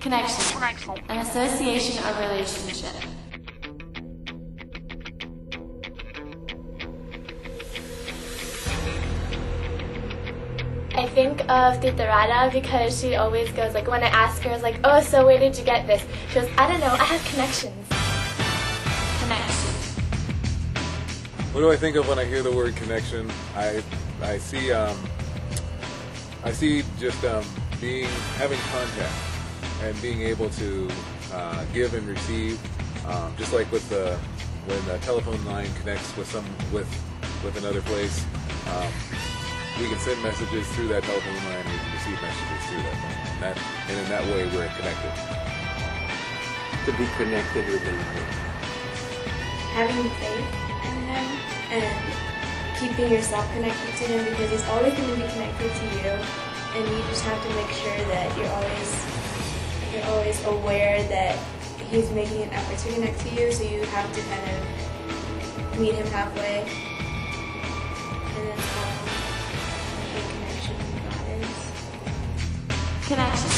Connection. An association or relationship. I think of Tita Rada because she always goes like when I ask her, I was like, oh, so where did you get this? She goes, I don't know, I have connections. Connection. What do I think of when I hear the word connection? I I see um, I see just um, being having contact and being able to uh, give and receive, um, just like with the when the telephone line connects with some with with another place. Um, we can send messages through that telephone line. And we can receive messages through that phone line. That, and in that way, we're connected. To be connected with the Lord. having faith in him and keeping yourself connected to him because he's always going to be connected to you and you just have to make sure that you're always you're always aware that he's making an effort to connect to you so you have to kind of meet him halfway and that's um, how a connection is. Connection.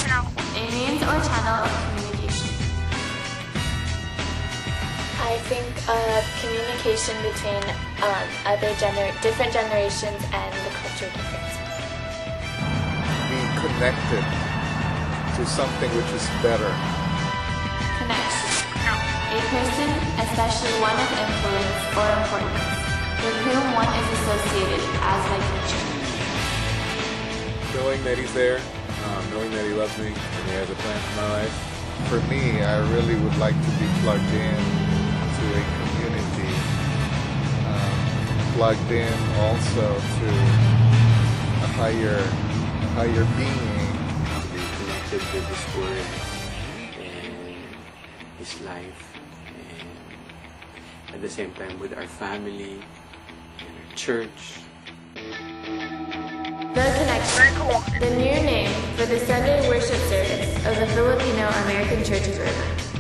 Means or channel of communication. I think of communication between um, other gener- different generations and the culture differences. Being connected to something which is better. Connection. A person, especially one of influence or importance, with whom one is associated as by nature. Knowing that he's there, um, knowing that he loves me and he has a plan for my life. For me, I really would like to be plugged in a community, um, plugged in also to a higher, higher being. To be connected with His Word and His life. And at the same time with our family and our church. The Connection, the new name for the Sunday worship service of the Filipino American Church of Irvine.